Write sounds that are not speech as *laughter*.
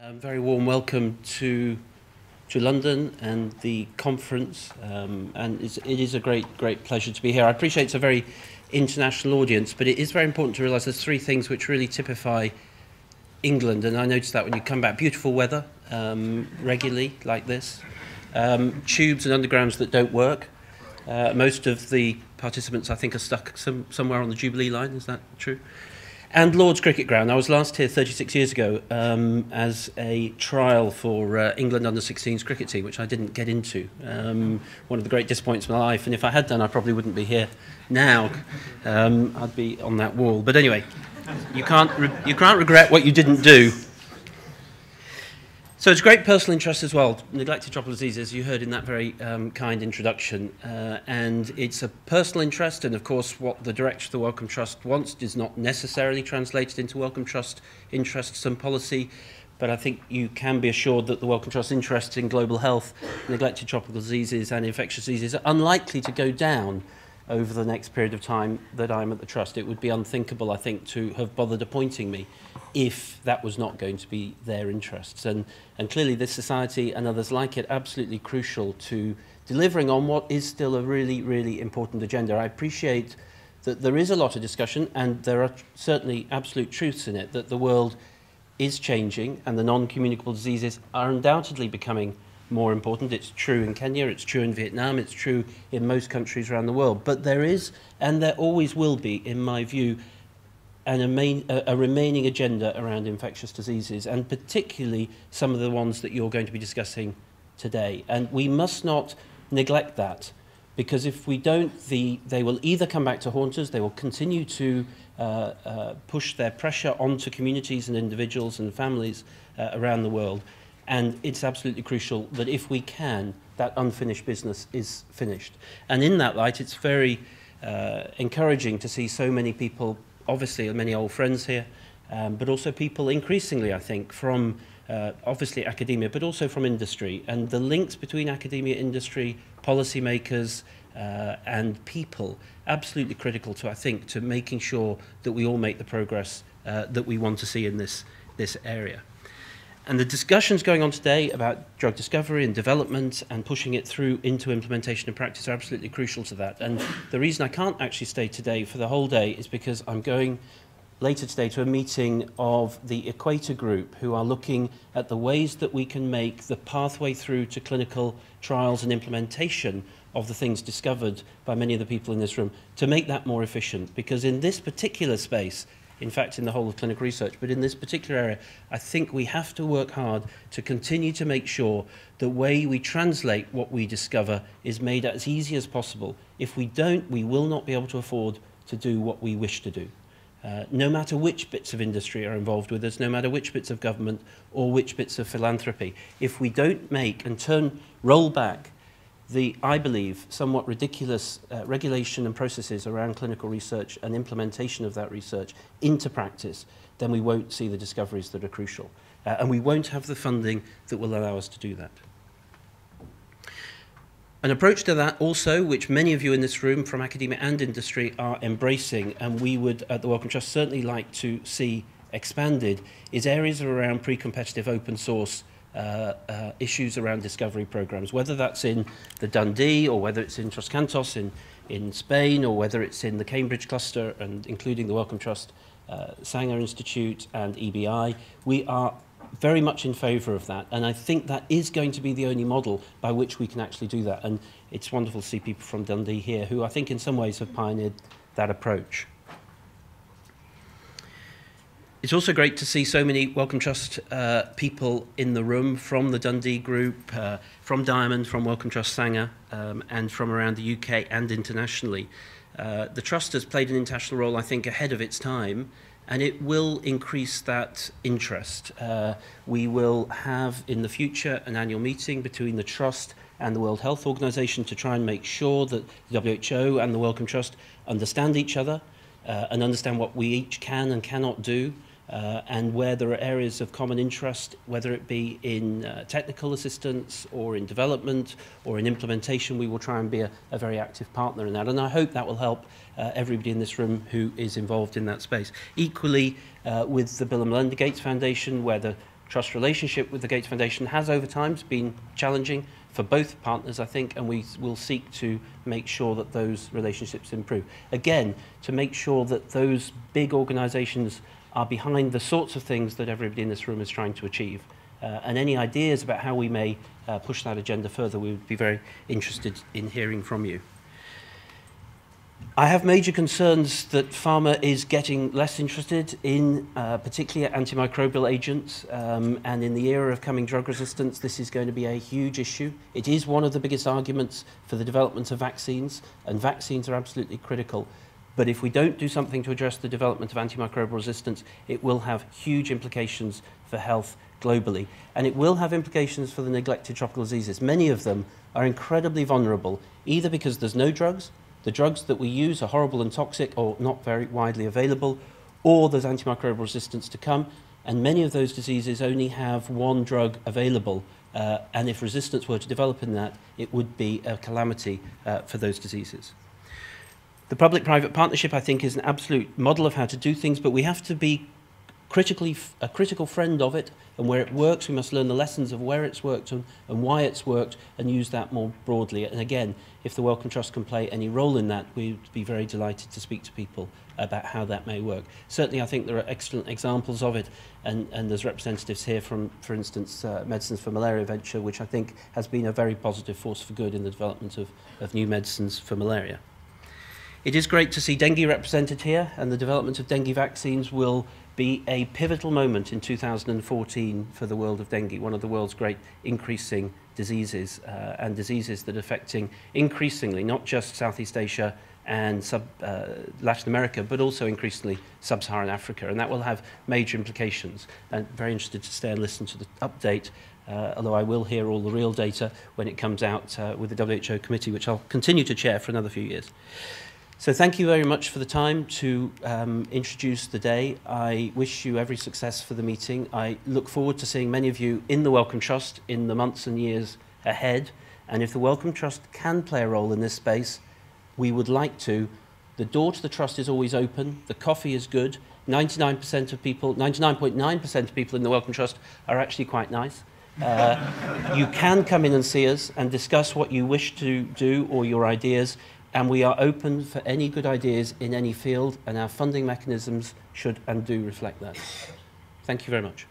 Um, very warm welcome to to London and the conference, um, and it's, it is a great great pleasure to be here. I appreciate it's a very international audience, but it is very important to realise there's three things which really typify England, and I noticed that when you come back, beautiful weather um, regularly like this, um, tubes and undergrounds that don't work. Uh, most of the participants, I think, are stuck some, somewhere on the Jubilee line. Is that true? And Lord's Cricket Ground. I was last here 36 years ago um, as a trial for uh, England under 16s cricket team, which I didn't get into. Um, one of the great disappointments of my life. And if I had done, I probably wouldn't be here now. Um, I'd be on that wall. But anyway, you can't, you can't regret what you didn't do. So it's great personal interest as well. Neglected tropical disease, as you heard in that very um, kind introduction, uh, and it's a personal interest. And of course, what the director of the Wellcome Trust wants is not necessarily translated into Wellcome Trust interests and policy. But I think you can be assured that the Wellcome Trust interest in global health, neglected tropical diseases, and infectious diseases are unlikely to go down over the next period of time that I'm at the Trust. It would be unthinkable, I think, to have bothered appointing me if that was not going to be their interests. And, and clearly this society and others like it absolutely crucial to delivering on what is still a really, really important agenda. I appreciate that there is a lot of discussion and there are certainly absolute truths in it that the world is changing and the non-communicable diseases are undoubtedly becoming more important. It's true in Kenya, it's true in Vietnam, it's true in most countries around the world. But there is, and there always will be, in my view, and a, main, a, a remaining agenda around infectious diseases, and particularly some of the ones that you're going to be discussing today. And we must not neglect that, because if we don't, the, they will either come back to haunt us, they will continue to uh, uh, push their pressure onto communities and individuals and families uh, around the world. And it's absolutely crucial that if we can, that unfinished business is finished. And in that light, it's very uh, encouraging to see so many people obviously many old friends here, um, but also people increasingly, I think, from uh, obviously academia, but also from industry. And the links between academia, industry, policymakers, uh, and people, absolutely critical to, I think, to making sure that we all make the progress uh, that we want to see in this, this area. And the discussions going on today about drug discovery and development and pushing it through into implementation and practice are absolutely crucial to that. And the reason I can't actually stay today for the whole day is because I'm going later today to a meeting of the Equator Group who are looking at the ways that we can make the pathway through to clinical trials and implementation of the things discovered by many of the people in this room to make that more efficient. Because in this particular space, in fact, in the whole of clinical research. But in this particular area, I think we have to work hard to continue to make sure the way we translate what we discover is made as easy as possible. If we don't, we will not be able to afford to do what we wish to do. Uh, no matter which bits of industry are involved with us, no matter which bits of government or which bits of philanthropy, if we don't make and turn, roll back the, I believe, somewhat ridiculous uh, regulation and processes around clinical research and implementation of that research into practice, then we won't see the discoveries that are crucial. Uh, and we won't have the funding that will allow us to do that. An approach to that also, which many of you in this room from academia and industry are embracing, and we would at the Wellcome Trust certainly like to see expanded, is areas around pre-competitive open source uh, uh, issues around discovery programs, whether that's in the Dundee or whether it's in Tres Cantos in, in Spain or whether it's in the Cambridge cluster and including the Wellcome Trust uh, Sanger Institute and EBI. We are very much in favour of that and I think that is going to be the only model by which we can actually do that and it's wonderful to see people from Dundee here who I think in some ways have pioneered that approach. It's also great to see so many Wellcome Trust uh, people in the room from the Dundee Group, uh, from Diamond, from Wellcome Trust Sanger, um, and from around the UK and internationally. Uh, the Trust has played an international role, I think, ahead of its time, and it will increase that interest. Uh, we will have in the future an annual meeting between the Trust and the World Health Organization to try and make sure that the WHO and the Wellcome Trust understand each other uh, and understand what we each can and cannot do uh, and where there are areas of common interest, whether it be in uh, technical assistance or in development or in implementation, we will try and be a, a very active partner in that. And I hope that will help uh, everybody in this room who is involved in that space. Equally, uh, with the Bill and Melinda Gates Foundation, where the Trust relationship with the Gates Foundation has over time been challenging for both partners, I think, and we will seek to make sure that those relationships improve. Again, to make sure that those big organizations are behind the sorts of things that everybody in this room is trying to achieve. Uh, and any ideas about how we may uh, push that agenda further, we would be very interested in hearing from you. I have major concerns that pharma is getting less interested in uh, particularly antimicrobial agents um, and in the era of coming drug resistance this is going to be a huge issue. It is one of the biggest arguments for the development of vaccines and vaccines are absolutely critical but if we don't do something to address the development of antimicrobial resistance it will have huge implications for health globally and it will have implications for the neglected tropical diseases. Many of them are incredibly vulnerable either because there's no drugs the drugs that we use are horrible and toxic or not very widely available, or there's antimicrobial resistance to come, and many of those diseases only have one drug available, uh, and if resistance were to develop in that, it would be a calamity uh, for those diseases. The public-private partnership, I think, is an absolute model of how to do things, but we have to be critically a critical friend of it and where it works. We must learn the lessons of where it's worked and, and why it's worked and use that more broadly. And again if the Wellcome Trust can play any role in that we'd be very delighted to speak to people about how that may work. Certainly I think there are excellent examples of it. And, and there's representatives here from for instance uh, Medicines for Malaria Venture which I think has been a very positive force for good in the development of, of new medicines for malaria It is great to see dengue represented here and the development of dengue vaccines will be a pivotal moment in 2014 for the world of dengue, one of the world's great increasing diseases uh, and diseases that are affecting increasingly not just Southeast Asia and sub, uh, Latin America, but also increasingly sub-Saharan Africa. And that will have major implications. And very interested to stay and listen to the update, uh, although I will hear all the real data when it comes out uh, with the WHO committee, which I'll continue to chair for another few years. So thank you very much for the time to um, introduce the day. I wish you every success for the meeting. I look forward to seeing many of you in the Wellcome Trust in the months and years ahead. And if the Wellcome Trust can play a role in this space, we would like to. The door to the Trust is always open. The coffee is good. 99% of people, 99.9% .9 of people in the Wellcome Trust are actually quite nice. Uh, *laughs* you can come in and see us and discuss what you wish to do or your ideas and we are open for any good ideas in any field, and our funding mechanisms should and do reflect that. Thank you very much.